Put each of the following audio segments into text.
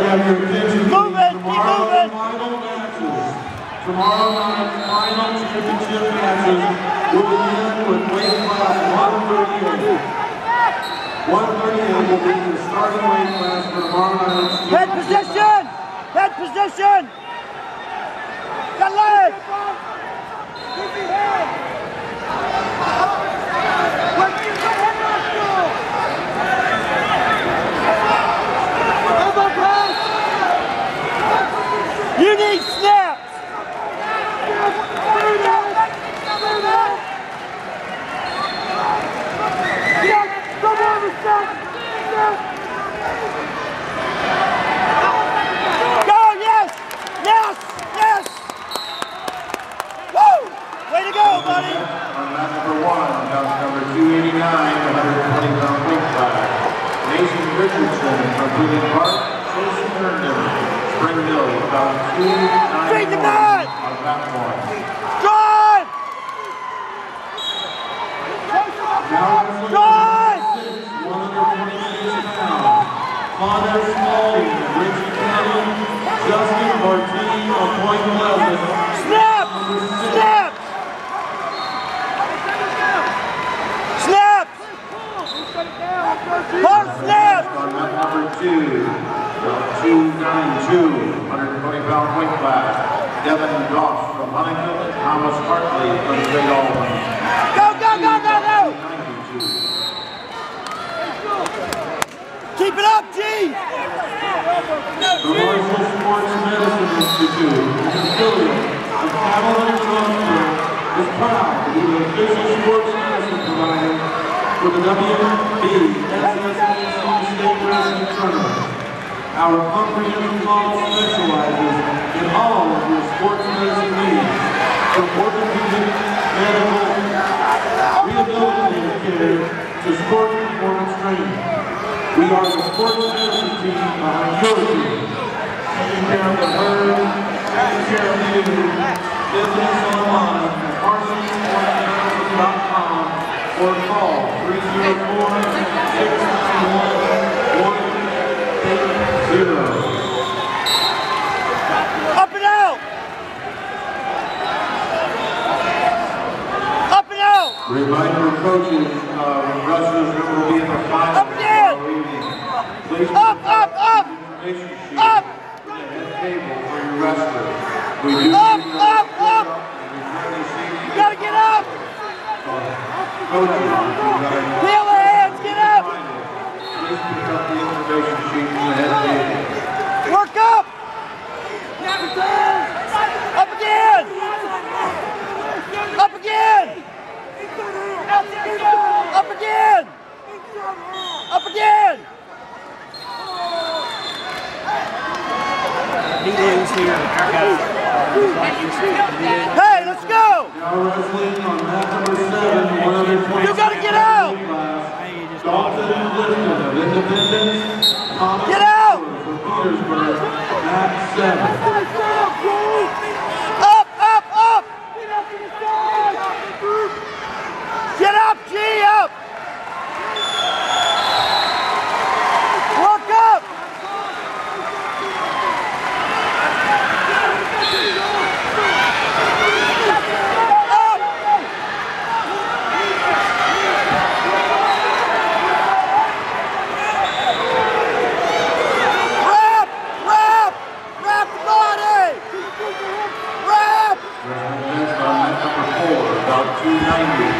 Move it, keep moving. final matches. Tomorrow night's final championship matches will begin with weight class 138. 138 will be the starting weight class for tomorrow night's Head position! Head position! Got leg! You need snaps! Go, yes! Yes! Yes! Woo! Way to go, buddy! On mat number one, bout number 289, 120 pound weight class. Mason Richardson from Freeland Park, Jason Herndon, Springville, about Feed the 291 on mat one. About 292, 120 pound weight class. Devin Goff from Huntington, Thomas Hartley from St. Albans. Go, go, go, go, go! 92. Keep it up, G! The Marshall Sports Medicine Institute, affiliate of Cabell Hospital, is proud to be the official sports medicine provider for the WVSSAC Tournament. Our comprehensive model specializes in all of your sports medicine needs, from orthopedic, medical, rehabilitative care to sport performance training. We are the sports medicine team behind your team. Taking care of the herd, taking care of you. Us online at RCSportsMedicine.com or call 304-691-180. Up and out! Up and out! Reminder coaches, uh, wrestlers that will be in the final. Up evening. Please Up, up, up! Up! in the head table for your wrestlers. We do Up, up, up! and we really see you. You gotta get up! Coaches, you gotta Feel the hands, get up! find it. Please pick up the information sheet in the head table. Work up! Up again! Up again! Up again! Up again! Meetings here, our guys. Hey, let's go! You gotta get out! Get out! 1990.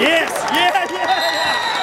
Yes, yeah, yeah, yeah.